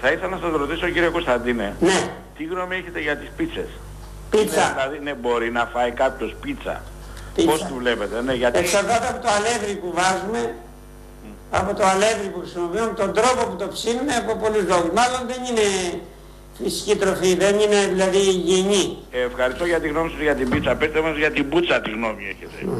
Θα ήθελα να σας ρωτήσω κύριε Κωνσταντίνε, Ναι, τι γνώμη έχετε για τις πίτσες; πίτσα. Ναι, δηλαδή ναι, μπορεί να φάει κάποιος πίτσα. Πίτσα. Πώς του βλέπετε, ναι, γιατί... Εξαρτάται από το αλεύρι που βάζουμε, από το αλεύρι που χρησιμοποιούμε, τον τρόπο που το ψήνουμε, από πολλούς λόγους. Μάλλον δεν είναι φυσική τροφή, δεν είναι δηλαδή υγιεινή. Ε, ευχαριστώ για τη γνώμη σου για την πίτσα. Πέστε μας για την πουτσα τη γνώμη έχετε. Ναι.